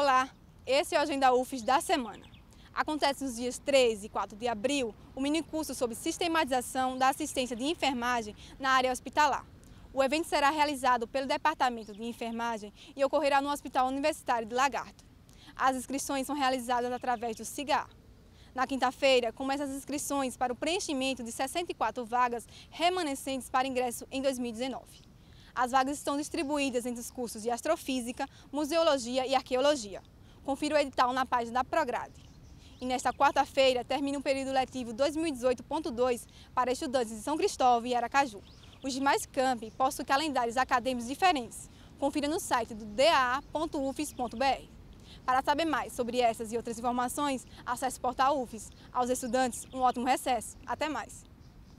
Olá, esse é o Agenda UFES da semana. Acontece nos dias 3 e 4 de abril o minicurso sobre sistematização da assistência de enfermagem na área hospitalar. O evento será realizado pelo Departamento de Enfermagem e ocorrerá no Hospital Universitário de Lagarto. As inscrições são realizadas através do CIGAR. Na quinta-feira, começam as inscrições para o preenchimento de 64 vagas remanescentes para ingresso em 2019. As vagas estão distribuídas entre os cursos de Astrofísica, Museologia e Arqueologia. Confira o edital na página da Prograde. E nesta quarta-feira termina o período letivo 2018.2 para estudantes de São Cristóvão e Aracaju. Os demais campi possuem calendários acadêmicos diferentes. Confira no site do daa.ufes.br. Para saber mais sobre essas e outras informações, acesse o portal UFES. Aos estudantes, um ótimo recesso. Até mais!